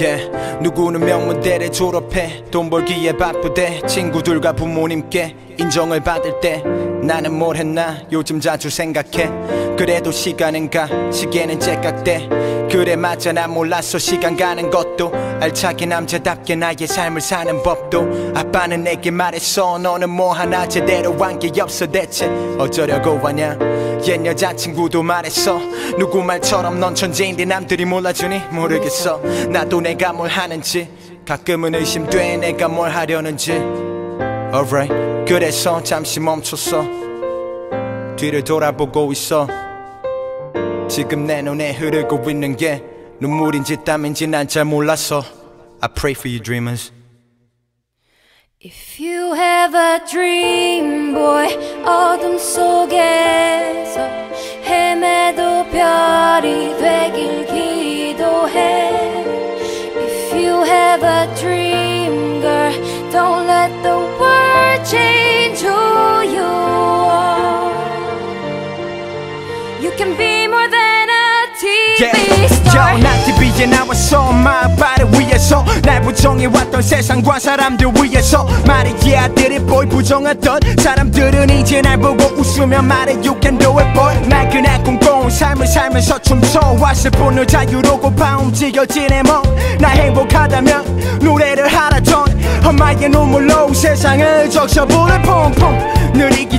yeah. 누구는 명문대를 졸업해. 돈 벌기에 바쁘대. 친구들과 부모님께 인정을 받을 때 나는 뭘 했나? 요즘 자주 생각해. 그래도 시간은 가. 시계는 째깍대. 그래 맞아. 난 몰랐어. 시간 가는 것도. 알차게 남자답게 나의 삶을 사는 법도. 아빠는 내게 말했어. 너는 뭐 하나 제대로 한 게 없어. 대체 어쩌려고 하냐? 옛 여자친구도 말했어. 누구 말처럼 넌 천재인데 남들이 몰라주니? 모르겠어. 나도 내가 뭘 하는지. 가끔은 의심돼. 내가 뭘 하려는지. Alright 그래서 잠시 멈췄어 뒤를 돌아보고 있어 지금 내 눈에 흐르고 있는 게 눈물인지 땀인지 난 잘 몰랐어 I pray for you dreamers If you have a dream boy 어둠 속에서 헤매도 별이 되길 기도해 If you have a dream girl don't let the world change Can be more than a TV star 난 TV에 나왔어 엄마 아빠를 위해서 날 부정해왔던 세상과 사람들 위해서. 말이지 아들이 보이 부정했던 사람들은 이제 날 보고 웃으며 말해 You can do it boy. 날 그냥 꿈꿔온 삶을 살면서 춤춰 왔을 뿐을 자유로고 봐 움직여진 내몸나 행복하다면 노래를 하라던 엄마의 눈물로 세상을 적셔보를 퐁퐁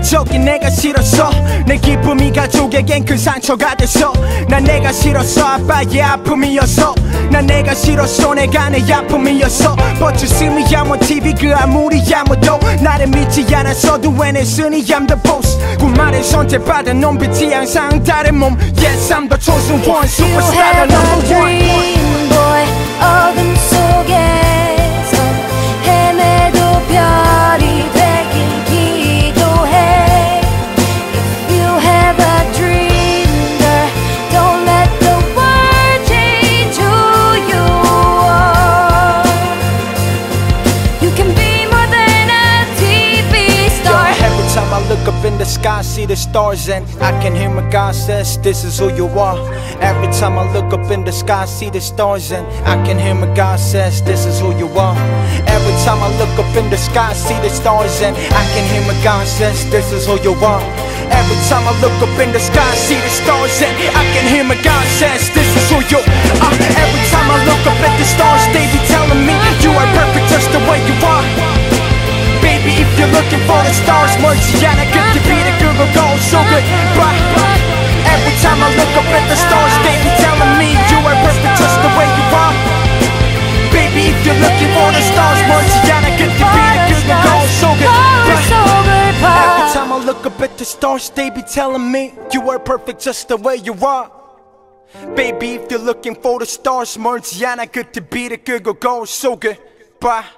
늘 이기적인 내가 싫었어 내 기쁨이 가족에겐 큰 상처가 됐어 난 내가 싫었어 아빠의 아픔이었어 난 내가 싫었어 내가 내 아픔이었어 But you see me I'm on TV 그 아무리 아무도 나를 믿지 않았어도 when it's sunny I'm the boss 꿈만을 선택받은 놈빛이 항상 다른 몸 Yes I'm the chosen one superstar the number one sky, see the stars, and I can hear my God says, This is who you are. Every time I look up in the sky, see the stars, and I can hear my God says, This is who you are. Every time I look up in the sky, see the stars, and I can hear my God says, This is who you are. Every time I look up in the sky, see the stars, and I can hear my God says, This is who you are. Every time I look up at the stars, they be telling me, You are perfect just the way you are. Baby, if you're looking for the stars, 멀지 look up at the stars, they be telling me you are perfect just the way you are. Baby, if you're looking for the stars, 멀지 않아 그때 빛을 끄고 go so good Bye.